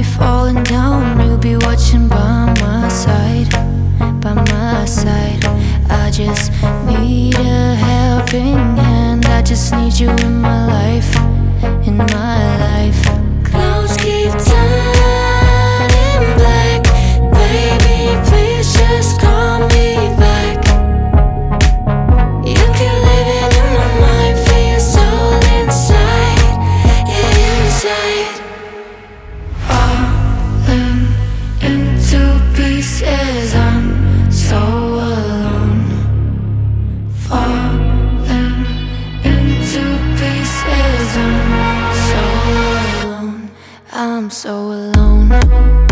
be falling down, you'll be watching by my side, by my side. I just need a helping hand. I just need you in my life, in my I'm so alone.